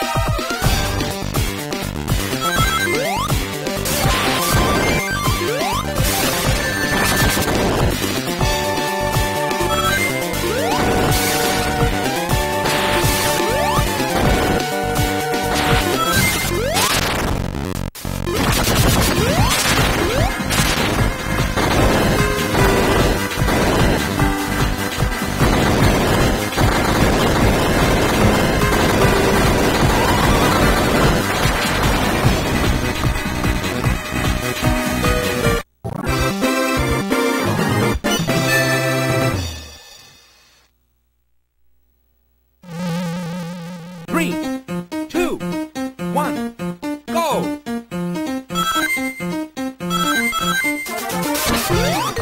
Bye. Oh!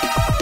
Bye.